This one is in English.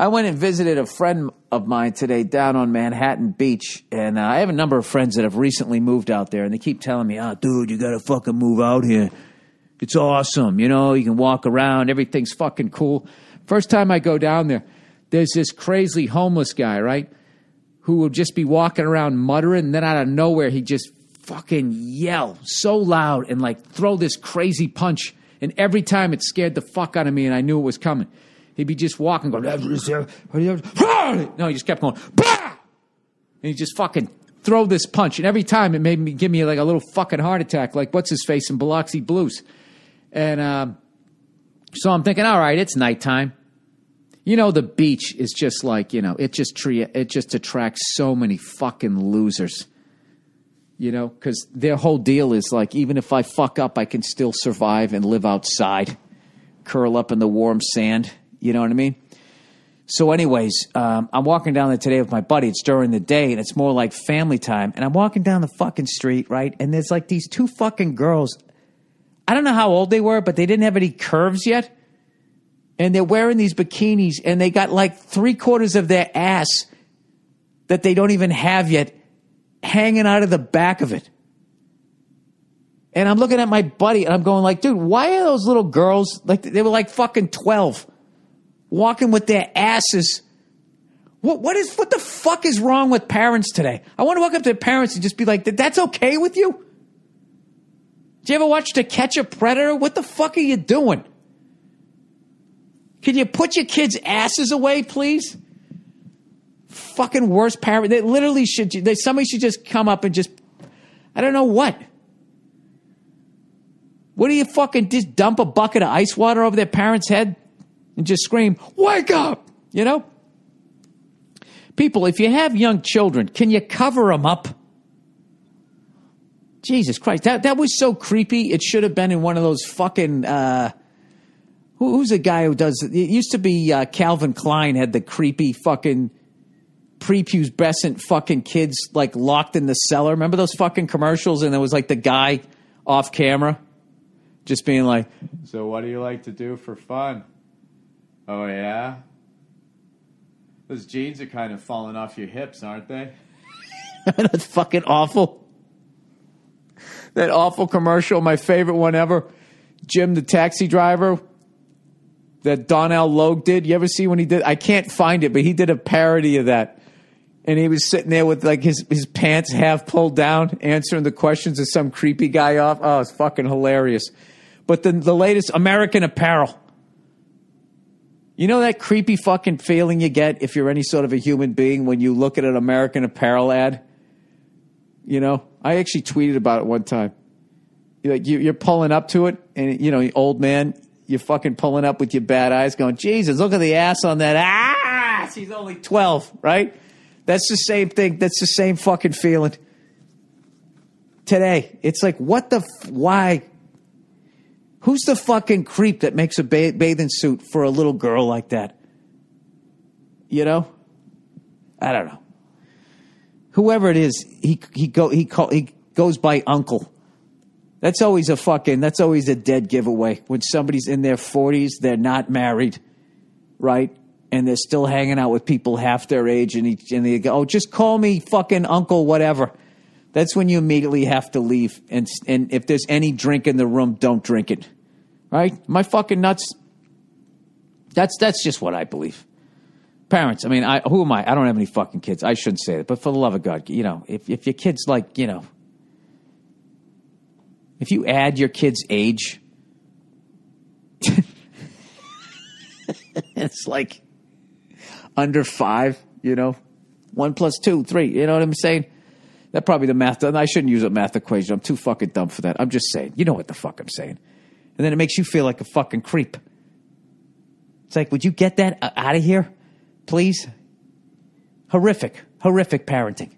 I went and visited a friend of mine today down on Manhattan Beach, and uh, I have a number of friends that have recently moved out there, and they keep telling me, "Oh, dude, you gotta fucking move out here. It's awesome. You know, you can walk around. Everything's fucking cool." First time I go down there, there's this crazy homeless guy, right, who will just be walking around muttering, and then out of nowhere he just fucking yell so loud and like throw this crazy punch, and every time it scared the fuck out of me, and I knew it was coming. He'd be just walking, going, no, he just kept going, bah! and he just fucking throw this punch. And every time it made me give me like a little fucking heart attack, like what's his face in Biloxi Blues. And um, so I'm thinking, all right, it's nighttime. You know, the beach is just like, you know, it just tre- it just attracts so many fucking losers. You know, because their whole deal is like, even if I fuck up, I can still survive and live outside, curl up in the warm sand. You know what I mean? So, anyways, um, I'm walking down there today with my buddy. It's during the day, and it's more like family time. And I'm walking down the fucking street, right? And there's like these two fucking girls. I don't know how old they were, but they didn't have any curves yet. And they're wearing these bikinis, and they got like three quarters of their ass that they don't even have yet hanging out of the back of it. And I'm looking at my buddy, and I'm going like, dude, why are those little girls like they were like fucking 12? Walking with their asses. What, what is what the fuck is wrong with parents today? I want to walk up to parents and just be like, "That's okay with you?" Do you ever watch To Catch a Predator? What the fuck are you doing? Can you put your kids' asses away, please? Fucking worst parent. They literally should. They, somebody should just come up and just. I don't know what. What do you fucking just dump a bucket of ice water over their parents' head? And just scream, Wake up! You know? People, if you have young children, can you cover them up? Jesus Christ, that, that was so creepy. It should have been in one of those fucking. Uh, who, who's a guy who does it? used to be uh, Calvin Klein had the creepy fucking prepubescent fucking kids like locked in the cellar. Remember those fucking commercials? And there was like the guy off camera just being like, So, what do you like to do for fun? Oh yeah. Those jeans are kind of falling off your hips, aren't they? That's fucking awful. That awful commercial, my favorite one ever. Jim the taxi driver that Donal Logue did. You ever see when he did? I can't find it, but he did a parody of that. And he was sitting there with like his, his pants half pulled down, answering the questions of some creepy guy off. Oh, it's fucking hilarious. But then the latest American Apparel. You know that creepy fucking feeling you get if you're any sort of a human being when you look at an American Apparel ad? You know, I actually tweeted about it one time. You're like you're pulling up to it, and you know, old man, you're fucking pulling up with your bad eyes, going, "Jesus, look at the ass on that ah, ass." He's only twelve, right? That's the same thing. That's the same fucking feeling. Today, it's like, what the? Why? Who's the fucking creep that makes a ba- bathing suit for a little girl like that? You know? I don't know. Whoever it is, he he go he call, he goes by uncle. That's always a fucking that's always a dead giveaway. When somebody's in their 40s, they're not married, right? And they're still hanging out with people half their age and, he, and they go, "Oh, just call me fucking uncle whatever." That's when you immediately have to leave. And, and if there's any drink in the room, don't drink it. Right? My fucking nuts. That's, that's just what I believe. Parents, I mean, I, who am I? I don't have any fucking kids. I shouldn't say that. But for the love of God, you know, if, if your kid's like, you know, if you add your kid's age, it's like under five, you know, one plus two, three. You know what I'm saying? That probably the math. I shouldn't use a math equation. I'm too fucking dumb for that. I'm just saying. You know what the fuck I'm saying. And then it makes you feel like a fucking creep. It's like, would you get that uh, out of here, please? Horrific, horrific parenting.